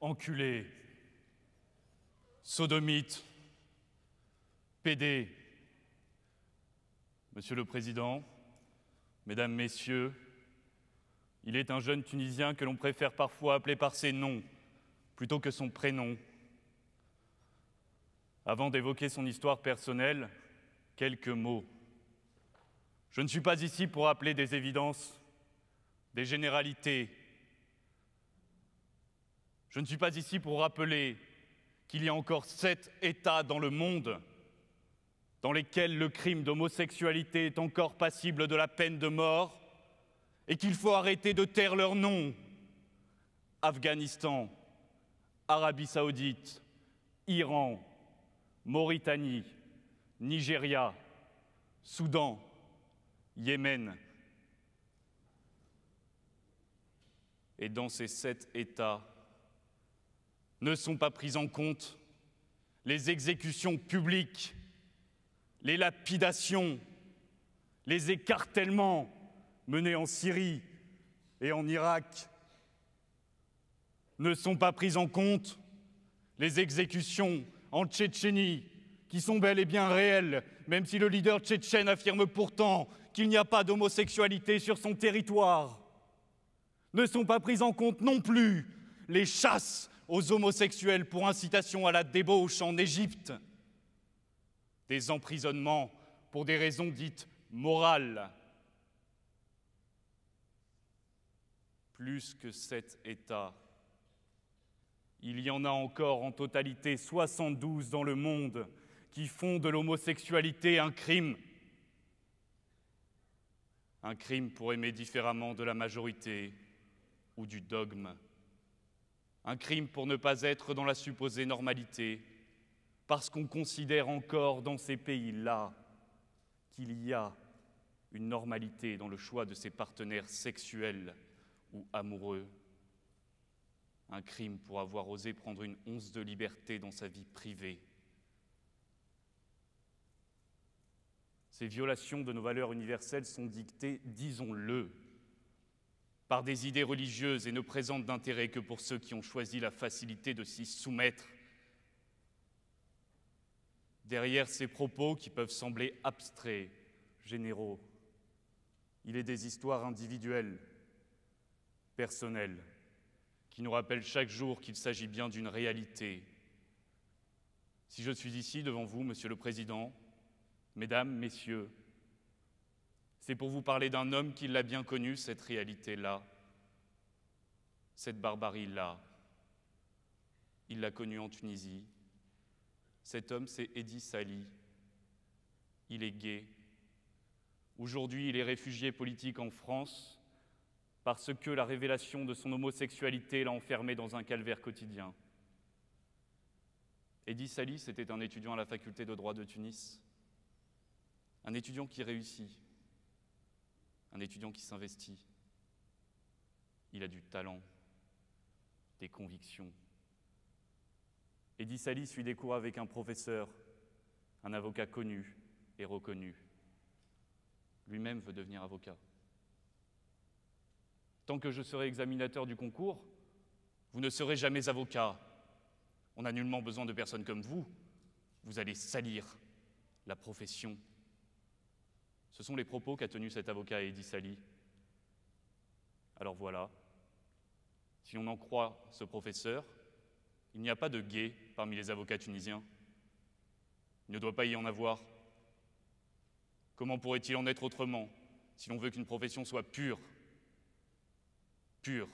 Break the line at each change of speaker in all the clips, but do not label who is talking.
enculé, sodomite, pédé. Monsieur le Président, Mesdames, Messieurs, il est un jeune Tunisien que l'on préfère parfois appeler par ses noms plutôt que son prénom. Avant d'évoquer son histoire personnelle, quelques mots. Je ne suis pas ici pour rappeler des évidences, des généralités. Je ne suis pas ici pour rappeler qu'il y a encore sept États dans le monde dans lesquels le crime d'homosexualité est encore passible de la peine de mort et qu'il faut arrêter de taire leurs noms. Afghanistan, Arabie saoudite, Iran, Mauritanie, Nigeria, Soudan, Yémen. Et dans ces sept États, ne sont pas prises en compte les exécutions publiques, les lapidations, les écartèlements menés en Syrie et en Irak. Ne sont pas prises en compte les exécutions en Tchétchénie, qui sont bel et bien réelles, même si le leader tchétchène affirme pourtant qu'il n'y a pas d'homosexualité sur son territoire. Ne sont pas prises en compte non plus les chasses aux homosexuels pour incitation à la débauche en Égypte, des emprisonnements pour des raisons dites morales. Plus que sept États il y en a encore en totalité 72 dans le monde qui font de l'homosexualité un crime. Un crime pour aimer différemment de la majorité ou du dogme. Un crime pour ne pas être dans la supposée normalité, parce qu'on considère encore dans ces pays-là qu'il y a une normalité dans le choix de ses partenaires sexuels ou amoureux un crime pour avoir osé prendre une once de liberté dans sa vie privée. Ces violations de nos valeurs universelles sont dictées, disons-le, par des idées religieuses et ne présentent d'intérêt que pour ceux qui ont choisi la facilité de s'y soumettre. Derrière ces propos qui peuvent sembler abstraits, généraux, il est des histoires individuelles, personnelles, qui nous rappelle chaque jour qu'il s'agit bien d'une réalité. Si je suis ici devant vous, Monsieur le Président, Mesdames, Messieurs, c'est pour vous parler d'un homme qui l'a bien connu, cette réalité-là, cette barbarie-là. Il l'a connu en Tunisie. Cet homme, c'est Edi Sali. Il est gay. Aujourd'hui, il est réfugié politique en France parce que la révélation de son homosexualité l'a enfermé dans un calvaire quotidien. Edi Salis était un étudiant à la faculté de droit de Tunis, un étudiant qui réussit, un étudiant qui s'investit. Il a du talent, des convictions. Edi Salis suit des cours avec un professeur, un avocat connu et reconnu. Lui-même veut devenir avocat. Tant que je serai examinateur du concours, vous ne serez jamais avocat. On n'a nullement besoin de personnes comme vous. Vous allez salir la profession. Ce sont les propos qu'a tenus cet avocat Eddy Sali. Alors voilà, si on en croit ce professeur, il n'y a pas de gays parmi les avocats tunisiens. Il ne doit pas y en avoir. Comment pourrait-il en être autrement si l'on veut qu'une profession soit pure pur.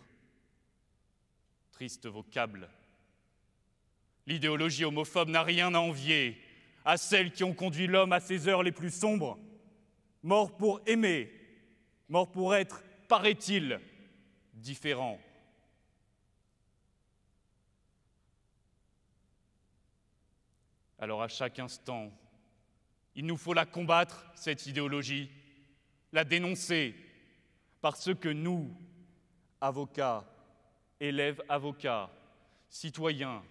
Triste vocable. L'idéologie homophobe n'a rien à envier à celles qui ont conduit l'homme à ses heures les plus sombres. Mort pour aimer, mort pour être, paraît-il, différent. Alors à chaque instant, il nous faut la combattre, cette idéologie, la dénoncer, parce que nous, avocats, élèves avocats, citoyens,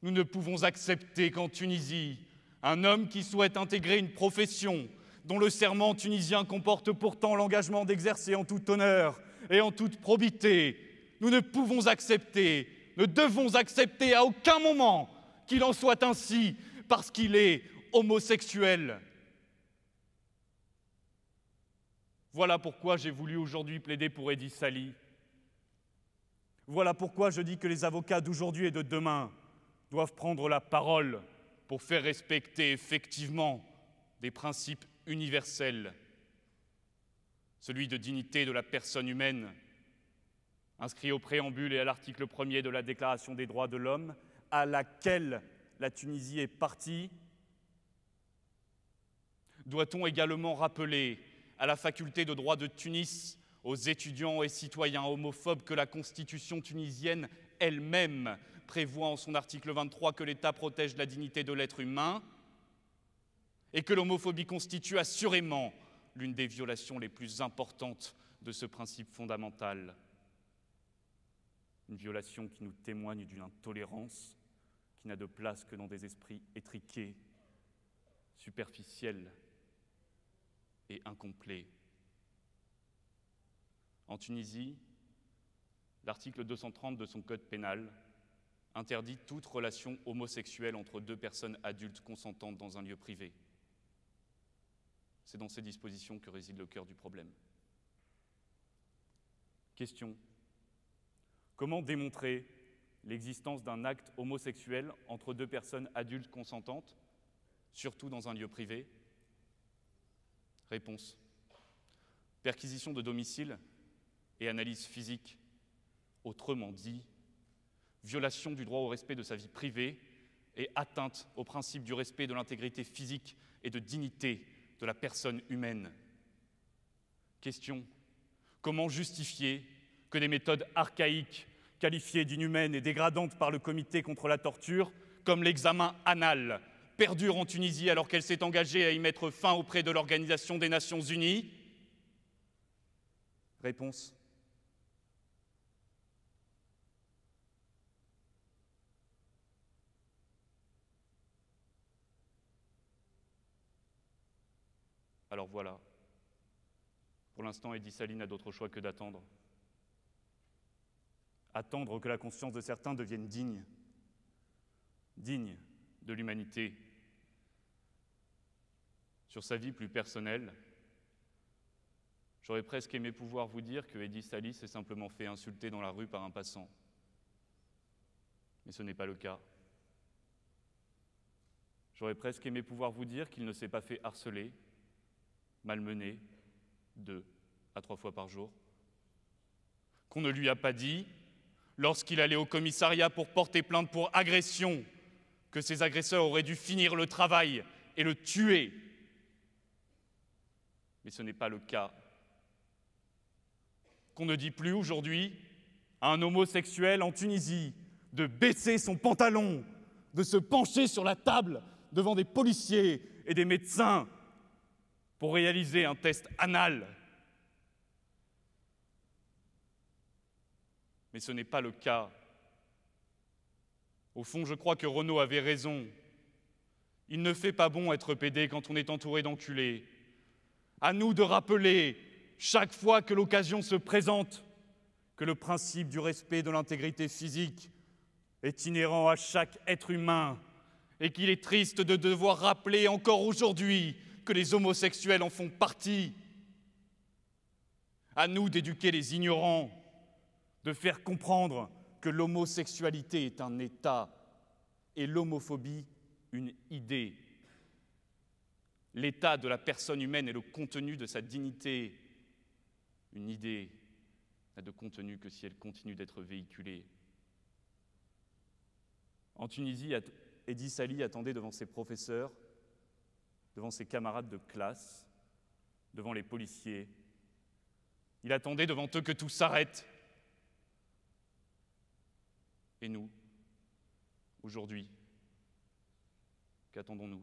nous ne pouvons accepter qu'en Tunisie, un homme qui souhaite intégrer une profession dont le serment tunisien comporte pourtant l'engagement d'exercer en tout honneur et en toute probité, nous ne pouvons accepter, ne devons accepter à aucun moment qu'il en soit ainsi parce qu'il est homosexuel. Voilà pourquoi j'ai voulu aujourd'hui plaider pour Eddie Sally. Voilà pourquoi je dis que les avocats d'aujourd'hui et de demain doivent prendre la parole pour faire respecter effectivement des principes universels, celui de dignité de la personne humaine, inscrit au préambule et à l'article 1er de la Déclaration des droits de l'homme, à laquelle la Tunisie est partie. Doit-on également rappeler à la faculté de droit de Tunis, aux étudiants et citoyens homophobes que la Constitution tunisienne elle-même prévoit en son article 23 que l'État protège la dignité de l'être humain et que l'homophobie constitue assurément l'une des violations les plus importantes de ce principe fondamental. Une violation qui nous témoigne d'une intolérance qui n'a de place que dans des esprits étriqués, superficiels et incomplets. En Tunisie, l'article 230 de son code pénal interdit toute relation homosexuelle entre deux personnes adultes consentantes dans un lieu privé. C'est dans ces dispositions que réside le cœur du problème. Question. Comment démontrer l'existence d'un acte homosexuel entre deux personnes adultes consentantes, surtout dans un lieu privé? Réponse. Perquisition de domicile et analyse physique, autrement dit, violation du droit au respect de sa vie privée et atteinte au principe du respect de l'intégrité physique et de dignité de la personne humaine. Question. Comment justifier que des méthodes archaïques, qualifiées d'inhumaines et dégradantes par le Comité contre la torture, comme l'examen anal, perdurent en Tunisie alors qu'elle s'est engagée à y mettre fin auprès de l'Organisation des Nations Unies? Réponse. Alors voilà. Pour l'instant, Eddie Saline n'a d'autre choix que d'attendre. Attendre que la conscience de certains devienne digne, digne de l'humanité. Sur sa vie plus personnelle, j'aurais presque aimé pouvoir vous dire que Eddie Sally s'est simplement fait insulter dans la rue par un passant. Mais ce n'est pas le cas. J'aurais presque aimé pouvoir vous dire qu'il ne s'est pas fait harceler, malmené deux à trois fois par jour, qu'on ne lui a pas dit, lorsqu'il allait au commissariat pour porter plainte pour agression, que ses agresseurs auraient dû finir le travail et le tuer. Mais ce n'est pas le cas. Qu'on ne dit plus aujourd'hui à un homosexuel en Tunisie de baisser son pantalon, de se pencher sur la table devant des policiers et des médecins pour réaliser un test anal. Mais ce n'est pas le cas. Au fond, je crois que Renaud avait raison. Il ne fait pas bon être pédé quand on est entouré d'enculés. À nous de rappeler, chaque fois que l'occasion se présente, que le principe du respect de l'intégrité physique est inhérent à chaque être humain et qu'il est triste de devoir rappeler encore aujourd'hui que les homosexuels en font partie. À nous d'éduquer les ignorants, de faire comprendre que l'homosexualité est un état et l'homophobie une idée. L'état de la personne humaine est le contenu de sa dignité. Une idée n'a de contenu que si elle continue d'être véhiculée. En Tunisie, Eddie Sali attendait devant ses professeurs devant ses camarades de classe, devant les policiers. Il attendait devant eux que tout s'arrête. Et nous, aujourd'hui, qu'attendons-nous?